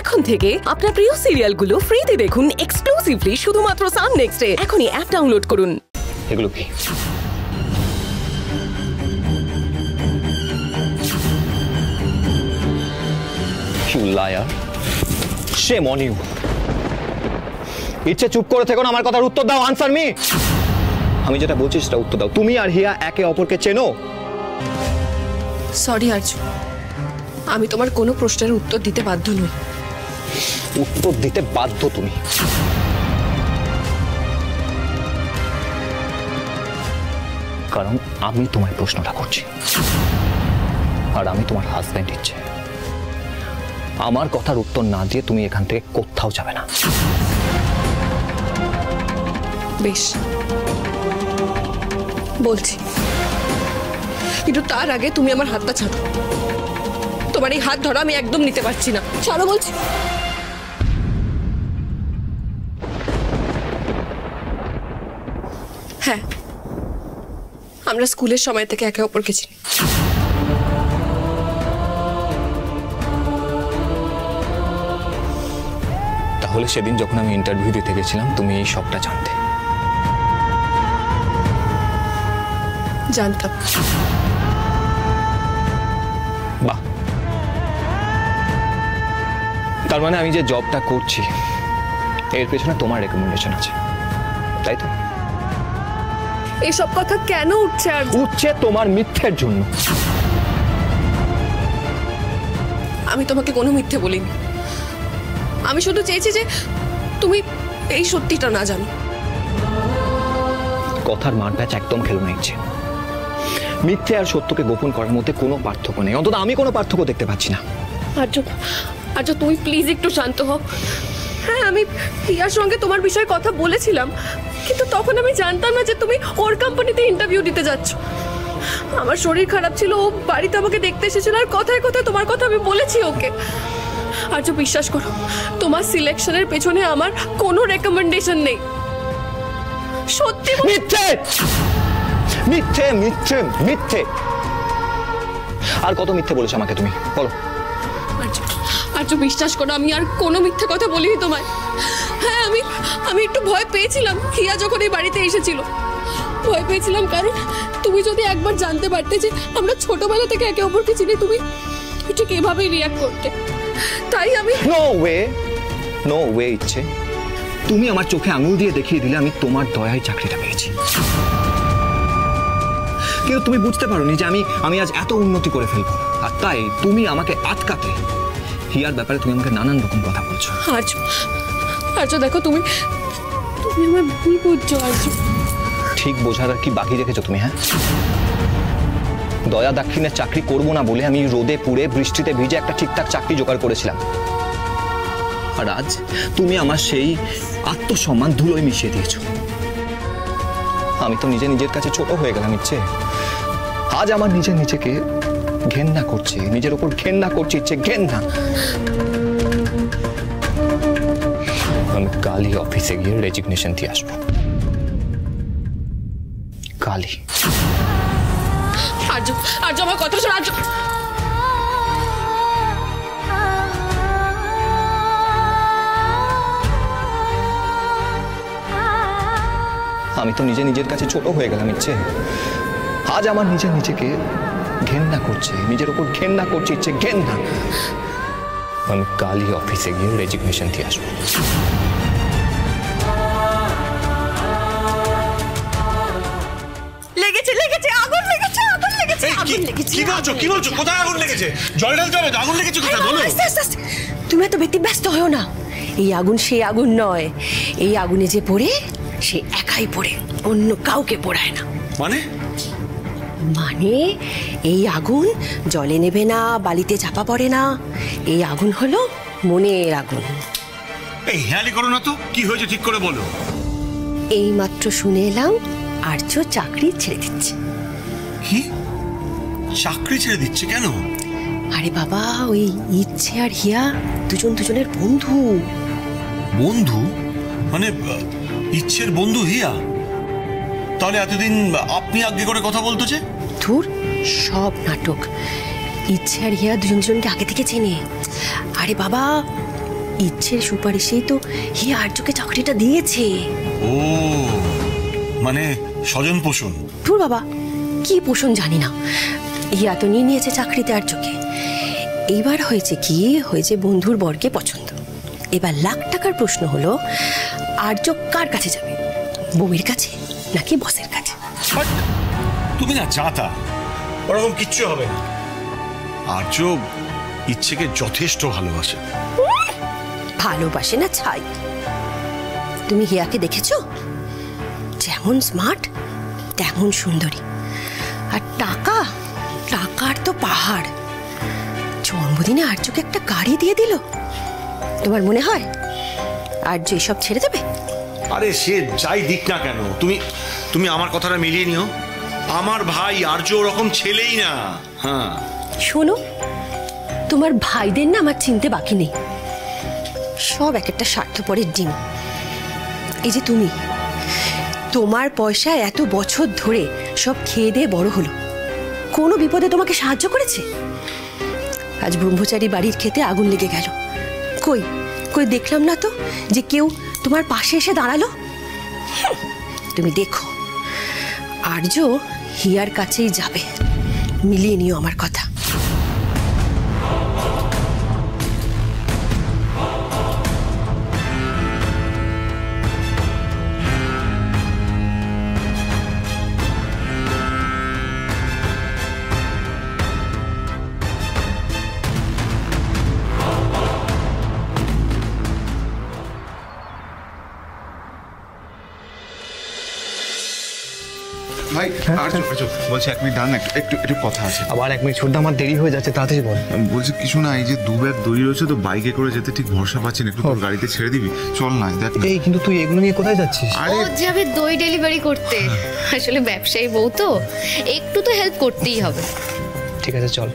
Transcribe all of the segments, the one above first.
এখন থেকে আপনার প্রিয় সিরিয়ালগুলো ফ্রিতে দেখুন এক্সক্লুসিভলি শুধুমাত্র সান নেক্সটে এখনই অ্যাপ ডাউনলোড করুন। এগুলো কি? You liar. Shame on you. ইচ্ছে চুপ করে থেকো না আমার কথার উত্তর দাও আনসার মি আমি যেটা বলছি সেটা উত্তর দাও। তুমি আর হিয়া একে অপরকে চেনো? সরি আর্য। আমি তোমার কোনো প্রশ্নের উত্তর দিতে বাধ্য নই। উত্তর দিতে বাধ্য তুমি। কারণ আমি তোমায় প্রশ্নটা করছি। আর আমি তোমার হাজব্যান্ড ইচ্ছে। আমার কথার উত্তর না দিয়ে তুমি এখান থেকে কোথাও যাবে না। বেশ। বলছি। কিন্তু তার আগে তুমি আমার হাতটা ছাড়ো। তোমার এই হাত ধরা আমি একদম নিতে পারছি না। ছাড়ো বলছি। হ্যাঁ। আমরা স্কুলের সময় থেকে একে অপরকে চিনি। তাহলে সেদিন যখন আমি ইন্টারভিউ দিতে গেছিলাম তুমি এই সবটা জানতে। জানতাম। বাহ। তার মানে আমি যে জবটা করছি এর পেছনে তোমার রেকমেন্ডেশন আছে তাই তো? এসব কথা কেন উঠছে আর উঠছে তোমার মিথ্যের জন্য। আমি তোমাকে কোনো মিথ্যে বলিনি। আমি শুধু চেয়েছি যে তুমি এই সত্যিটা না জানো। কথার মার প্যাচ একদম খেলো নিচ্ছে মিথ্যে আর সত্যকে গোপন করার মধ্যে কোনো পার্থক্য নেই। অন্তত আমি কোনো পার্থক্য দেখতে পাচ্ছি না। আর্য আর্য তুমি প্লিজ একটু শান্ত হও। হ্যাঁ আমি প্রিয়ার সঙ্গে তোমার বিষয়ে কথা বলেছিলাম। কিন্তু তখন আমি জানতাম না যে তুমি ওর কোম্পানিতে ইন্টারভিউ দিতে যাচ্ছ। আমার শরীর খারাপ ছিল, ও বাড়িতে আমাকে দেখতে এসেছিল আর কথায় কথায় তোমার কথা আমি বলেছি ওকে। আর যে বিশ্বাস করো, তোমার সিলেকশনের পেছনে আমার কোনো রেকমেন্ডেশন নেই। সত্যি মিথ্যে! মিথ্যে মিথ্যে মিথ্যে! আর কত মিথ্যে বলেছ আমাকে তুমি? বলো। বিশ্বাস করো, আমি আর কোনো মিথ্যে কথা বলিনি তোমায়। হ্যাঁ আমি আমি একটু ভয় পেয়েছিলাম। যখন এই বাড়িতে এসেছিল, ভয় পেয়েছিলাম কারণ তুমি যদি একবার জানতে পারতে যে আমরা ছোটবেলা থেকে একে অপরকে চিনি, তুমি ঠিক এভাবেই রিয়াক্ট করতে। তাই আমি নো ওয়ে নো ওয়ে ইচ্ছে। তুমি আমার চোখে আঙুল দিয়ে দেখিয়ে দিলে আমি তোমার দয়ায় চাকরিটা পেয়েছি। কিন্তু তুমি বুঝতে পারোনি যে আমি আমি আজ এত উন্নতি করে ফেলব। আর তাই তুমি আমাকে আটকাতে হিয়ার ব্যাপারে তুমি আমাকে নানান রকম কথা বলছো। আর্য আর্য দেখো তুমি তুমি আমার ভুল বুঝছ আর্য। ঠিক বোঝার আর কি বাকি রেখেছো তুমি হ্যাঁ? দয়া দাক্ষিণের চাকরি করব না বলে আমি রোদে পুড়ে বৃষ্টিতে ভিজে একটা ঠিকঠাক চাকরি জোগাড় করেছিলাম। আর আজ তুমি আমার সেই আত্মসম্মান ধুলোয় মিশিয়ে দিয়েছ। আমি তো নিজে নিজের কাছে ছোট হয়ে গেলাম ইচ্ছে। আজ আমার নিজে নিজেকে ঘেন্না করছে নিজের ওপর ঘেন্না করছে ইচ্ছে ঘেন্না। আমি কালই অফিসে গিয়ে রেজিগনেশন দিয়ে আসব। কালই। আর্য আর্য আমার কথা শোনো আর্য। আমি তো নিজে নিজের কাছে ছোট হয়ে গেলাম ইচ্ছে। আজ আমার নিজে নিজেকে ঘেন্না করছে। নিজের ওপর ঘেন্না করছে ইচ্ছে ঘেন্না। আমি কালই অফিসে গিয়ে রেজিগনেশন দিয়ে আসব। লেগেছে লেগেছে আগুন লেগেছে আগুন লেগেছে আগুন লেগেছে কি বলছো? আগুন কি বলছো? কোথায় আগুন লেগেছে? জল ঢালতে হবে আগুন লেগেছে কোথায়? বলো। আস্তে আস্তে আস্তে। তুমি এত ব্যতিব্যস্ত হও না। এই আগুন সেই আগুন নয়। এই আগুনে যে পড়ে সে একাই পড়ে। অন্য কাউকে পোড়ায় না। মানে? মানে এই আগুন জলে নেবে না বালিতে চাপা পড়ে না। এই আগুন হলো মনের আগুন। এই হেয়ালি করো না তো কি হয়েছে ঠিক করে বলো। এই মাত্র শুনে এলাম আর্য চাকরি ছেড়ে দিচ্ছে। কি? চাকরি ছেড়ে দিচ্ছে কেন? আরে বাবা ওই ইচ্ছে আর হিয়া দুজন দুজনের বন্ধু। বন্ধু? মানে ইচ্ছের বন্ধু হিয়া? তাহলে এতদিন আপনি আগে করে কথা বলতো যে? ধুর সব নাটক। ইচ্ছে আর হিয়া দুজন দুজনকে আগে থেকে চেনে। আরে বাবা ইচ্ছের সুপারিশেই তো হি আর্যকে চাকরিটা দিয়েছে। ও মানে স্বজন পোষণ। ধুর বাবা কি পোষণ জানি না। হিয়া তো নিয়ে নিয়েছে চাকরিতে আর্যকে। এইবার হয়েছে কি হয়েছে বন্ধুর বরকে পছন্দ। এবার লাখ টাকার প্রশ্ন হলো আর্য কার কাছে যাবে? বউয়ের কাছে? নাকি বসের কাছে? তুমি না চাতা ওরকম কিচ্ছু হবে না। আর্য ইচ্ছেকে যথেষ্ট ভালোবাসে। ভালোবাসে না ছাই? তুমি হিয়াকে দেখেছ? যেমন স্মার্ট তেমন সুন্দরী। আর টাকা টাকার তো পাহাড়। জন্মদিনে আর্যকে একটা গাড়ি দিয়ে দিল। তোমার মনে হয়? আর্য এসব ছেড়ে দেবে? আরে সে যাই দিক না কেন, তুমি তুমি আমার কথাটা মিলিয়ে নিও। আমার ভাই আর্য ওরকম ছেলেই না। হ্যাঁ। শোনো, তোমার ভাইদের না আমার চিনতে বাকি নেই। সব এক একটা স্বার্থপরের ডিম। এই যে তুমি, তোমার পয়সা এত বছর ধরে সব খেয়ে দিয়ে বড় হলো। কোনো বিপদে তোমাকে সাহায্য করেছে? আজ ব্রহ্মচারী বাড়ির খেতে আগুন লেগে গেল। কই কই দেখলাম না তো যে কেউ তোমার পাশে এসে দাঁড়াল? তুমি দেখো আর্য হিয়ার কাছেই যাবে। মিলিয়ে নিও আমার কথা। ভাই আর বলছি এক মিনিট দাঁড়ান একটু একটু একটু কথা আছে। আবার এক মিনিট ছোটদা আমার দেরি হয়ে যাচ্ছে তাড়াতাড়ি বল। বলছি কিছু না এই যে দু ব্যাগ দড়ি রয়েছে তো বাইকে করে যেতে ঠিক ভরসা পাচ্ছি না একটু তোর গাড়িতে ছেড়ে দিবি। চল না দেখ এই কিন্তু তুই এগুলো নিয়ে কোথায় যাচ্ছিস? আরে যাবে দই ডেলিভারি করতে। আসলে ব্যবসায়ী বউ তো একটু তো হেল্প করতেই হবে। ঠিক আছে চল।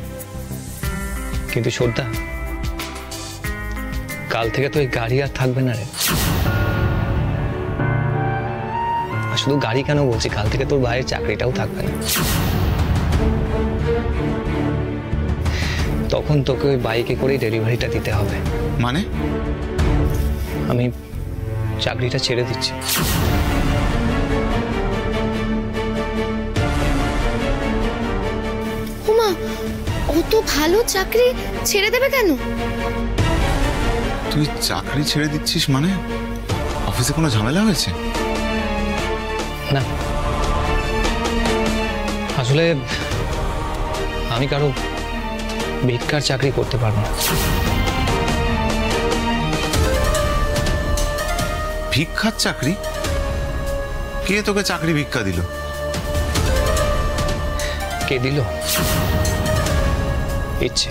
কিন্তু ছোটদা কাল থেকে তো এই গাড়ি আর থাকবে না রে। আর শুধু গাড়ি কেন বলছি? কাল থেকে তোর ভাইয়ের চাকরিটাও থাকবে না। তখন তোকে ওই বাইকে করেই ডেলিভারিটা দিতে হবে। মানে? আমি চাকরিটা ছেড়ে দিচ্ছি। অত ভালো চাকরি ছেড়ে দেবে কেন? তুই চাকরি ছেড়ে দিচ্ছিস মানে? অফিসে কোনো ঝামেলা হয়েছে? না। আসলে আমি কারও ভিক্ষার চাকরি করতে পারব না। ভিক্ষার চাকরি? কে তোকে চাকরি ভিক্ষা দিল? কে দিল? ইচ্ছে।